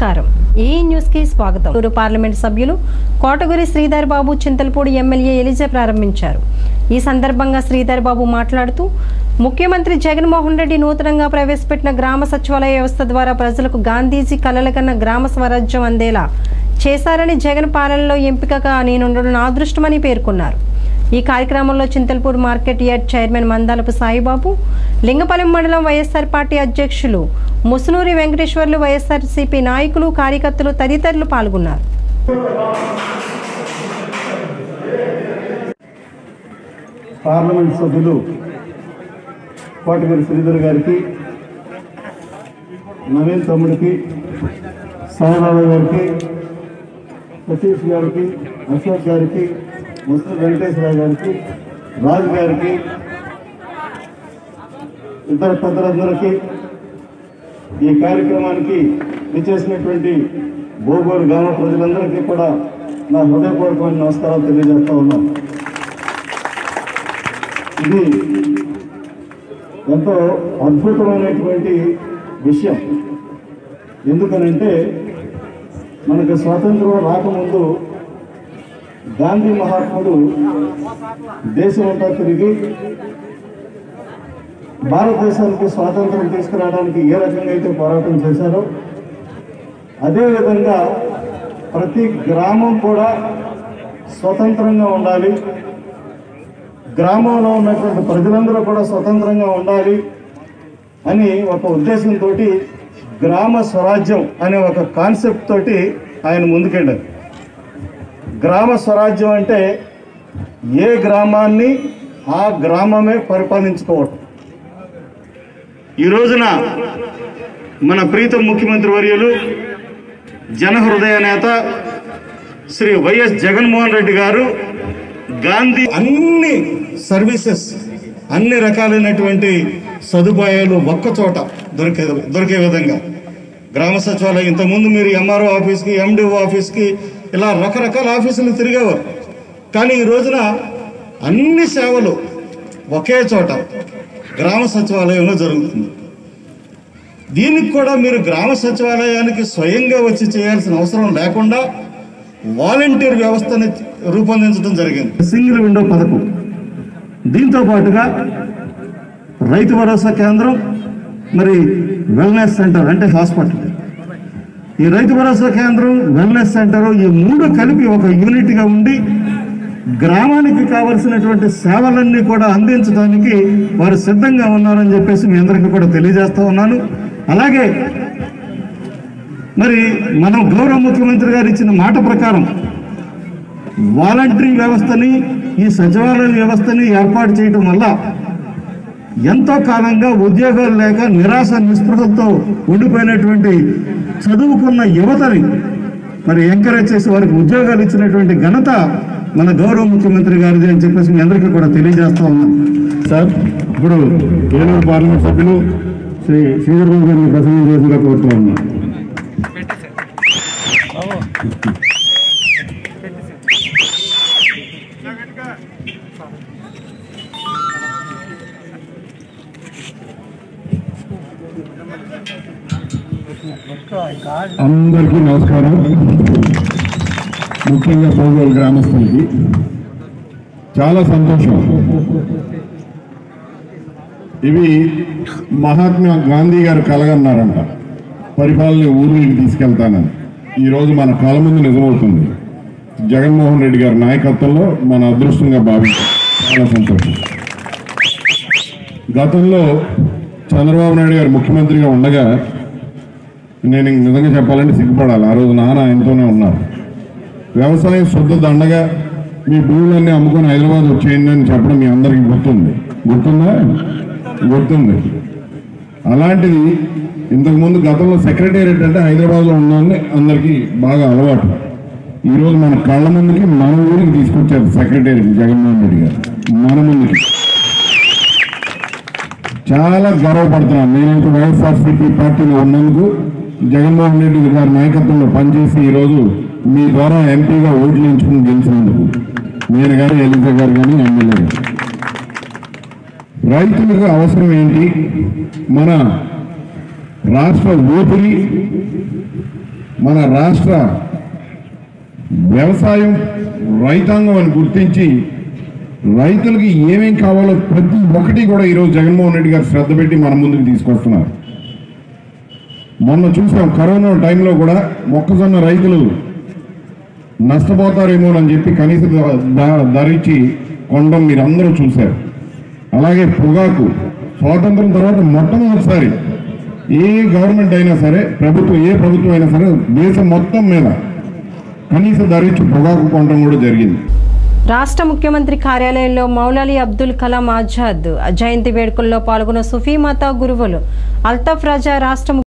నమస్కారం. ఈ న్యూస్కి స్వాగతం? ఊరు పార్లమెంట్ సభ్యులు కోటగురి శ్రీధర్ బాబు చింతలపూడి ఎమ్మెల్యే ఎలిజా ప్రారంభించారు. ఈ సందర్భంగా శ్రీధర్ బాబు మాట్లాడుతూ ముఖ్యమంత్రి జగన్మోహన్ రెడ్డి నూతనంగా ప్రవేశపెట్టిన గ్రామ సచివాలయ వ్యవస్థ ద్వారా ప్రజలకు గాంధీజీ కలల కన్న గ్రామ స్వరాజ్యం అందేలా చేశారని జగన్ పాలనలో ఎంపికగా నేనుండడం నా అదృష్టమని పేర్కొన్నారు. ఈ కార్యక్రమంలో Chintalpur market yard chairman Mandalapu Saibabu Lingapalem మండలం వైఎస్ఆర్ పార్టీ అధ్యక్షులు ముసునూరి వెంకటేశ్వర్లు వైఎస్ఆర్సీపీ నాయకులు కార్యకర్తలు తదితరులు పాల్గొన్నారు. పార్లమెంట్ సభ్యులు కోటగిరి శ్రీధర్ గారికి నవీన్ తమ్ముడికి సాయిబాబా గారికి సతీష్ గారికి అశోక్ గారికి ముసు వెంకటేశ్వరరావు గారికి రాజు గారికి ఇతర పెద్దలందరికీ ఈ కార్యక్రమానికి విచ్చేసినటువంటి భోగోలు గ్రామ ప్రజలందరికీ కూడా నా హృదయపూర్వకమైన నమస్కారాలు తెలియజేస్తా ఉన్నాను. ఇది ఎంతో అద్భుతమైనటువంటి విషయం. ఎందుకనంటే మనకు స్వాతంత్రం రాకముందు గాంధీ మహాత్ముడు దేశం తిరిగి భారతదేశానికి స్వాతంత్రం తీసుకురావడానికి ఏ రకంగా అయితే పోరాటం చేశారో అదేవిధంగా ప్రతి గ్రామం కూడా స్వతంత్రంగా ఉండాలి. గ్రామంలో ఉన్నటువంటి ప్రజలందరూ కూడా స్వతంత్రంగా ఉండాలి అని ఒక ఉద్దేశంతో గ్రామ స్వరాజ్యం అనే ఒక కాన్సెప్ట్ తోటి ఆయన ముందుకెళ్ళారు. గ్రామ స్వరాజ్యం అంటే ఏ గ్రామాన్ని ఆ గ్రామమే పరిపాలించుకోవటం. ఈ రోజున మన ప్రీతం ముఖ్యమంత్రి వర్యులు జనహృదయ నేత శ్రీ వైఎస్ జగన్మోహన్ రెడ్డి గారు గాంధీ అన్ని సర్వీసెస్ అన్ని రకాలైనటువంటి సదుపాయాలు ఒక్కచోట దొరికే దొరికే విధంగా. గ్రామ సచివాలయం ఇంతకుముందు మీరు ఎంఆర్ఓ ఆఫీస్కి ఎండిఓ ఆఫీస్కి ఇలా రకరకాల ఆఫీసులు తిరిగేవారు. కానీ ఈ రోజున అన్ని సేవలు ఒకే చోట గ్రామ సచివాలయంలో జరుగుతుంది. దీనికి కూడా మీరు గ్రామ సచివాలయానికి స్వయంగా వచ్చి చేయాల్సిన అవసరం లేకుండా వాలంటీర్ వ్యవస్థని రూపొందించడం జరిగింది. సింగిల్ విండో పథకం. దీంతో పాటుగా రైతు భరోసా కేంద్రం మరి వెల్నెస్ సెంటర్ అంటే హాస్పిటల్. ఈ రైతు భరోసా కేంద్రం వెల్నెస్ సెంటర్ ఈ మూడు కలిపి ఒక యూనిట్గా ఉండి గ్రామానికి కావలసినటువంటి సేవలన్నీ కూడా అందించడానికి వారు సిద్ధంగా ఉన్నారని చెప్పేసి మీ అందరికీ కూడా తెలియజేస్తూ ఉన్నాను. అలాగే మరి మనం గౌరవ ముఖ్యమంత్రి గారు ఇచ్చిన మాట ప్రకారం వాలంటరీ వ్యవస్థని ఈ సచివాలయ వ్యవస్థని ఏర్పాటు చేయటం వల్ల ఎంతో కాలంగా ఉద్యోగాలు లేక నిరాశ నిస్పృహలతో ఉండిపోయినటువంటి చదువుకున్న యువతని మరి ఎంకరేజ్ చేసి వారికి ఉద్యోగాలు ఇచ్చినటువంటి ఘనత మన గౌరవ ముఖ్యమంత్రి గారిది అని చెప్పేసి మీ అందరికీ కూడా తెలియజేస్తా ఉన్నాం. సార్ ఇప్పుడు ఏలూరు పార్లమెంట్ సభ్యులు శ్రీ శ్రీధర్బాబు గారిని ప్రసంగం చేసినట్టు కోరుతూ ఉన్నాం. అందరికీ నమస్కారం. ముఖ్యంగా పోగోలు గ్రామస్తులకి చాలా సంతోషం. ఇవి మహాత్మా గాంధీ గారు కలగన్నారంట. పరిపాలన ఊరికి తీసుకెళ్తానని. ఈరోజు మన కళ ముందు నిజమవుతుంది. జగన్మోహన్ రెడ్డి గారి నాయకత్వంలో మన అదృష్టంగా భావించాం. చాలా సంతోషం. గతంలో చంద్రబాబు నాయుడు గారు ముఖ్యమంత్రిగా ఉండగా నేను నిజంగా చెప్పాలంటే సిగ్గుపడాలి. ఆ రోజు నాన్న ఆయనతోనే ఉన్నారు. వ్యవసాయం శుద్ధ దండగా మీ భూములన్నీ అమ్ముకొని హైదరాబాద్ వచ్చేయండి అని చెప్పడం మీ అందరికీ గుర్తుంది. గుర్తుందా? గుర్తుంది. అలాంటిది ఇంతకుముందు గతంలో సెక్రటేరియట్ అంటే హైదరాబాద్లో ఉన్నామని అందరికీ బాగా అలవాటు. ఈరోజు మన కళ్ళ ముందుకి మన ఊరికి తీసుకొచ్చారు సెక్రటేరియట్ జగన్మోహన్ రెడ్డి గారు. మన ముందుకి. చాలా గర్వపడుతున్నాను. నేనైతే వైఎస్ఆర్సీపీ పార్టీలో ఉన్నందుకు జగన్మోహన్ రెడ్డి గారి నాయకత్వంలో పనిచేసి ఈరోజు మీ ద్వారా ఎంపీగా ఓట్లు ఎంచుకుని గెలిచినందుకు నేను గారు ఎలిజా గారు కానీ ఎమ్మెల్యే గారు. రైతులకు అవసరం ఏంటి? మన రాష్ట్ర ఊపిరి మన రాష్ట్ర వ్యవసాయం రైతాంగం అని గుర్తించి రైతులకి ఏమేం కావాలో ప్రతి ఒక్కటి కూడా ఈరోజు జగన్మోహన్ రెడ్డి గారు శ్రద్ధ పెట్టి మన ముందుకు తీసుకొస్తున్నారు. మొన్న చూసాం కరోనా టైంలో కూడా మొక్కజొన్న రైతులు నష్టపోతారేమో అని చెప్పి కనీస ధరించి కొండం మీరు అందరూ చూశారు. అలాగే పొగాకు స్వాతంత్రం తర్వాత మొట్టమొదటిసారి ఏ గవర్నమెంట్ అయినా సరే ప్రభుత్వం ఏ ప్రభుత్వం అయినా సరే దేశం మొత్తం మీద కనీస ధరించి పొగాకు కొనడం కూడా జరిగింది. రాష్ట్ర ముఖ్యమంత్రి కార్యాలయంలో మౌలాలి అబ్దుల్ కలాం ఆజాద్ జయంతి వేడుకల్లో పాల్గొన్న సుఫీ మాతా గురువులు అల్తాఫ్ రాజా రాష్ట్ర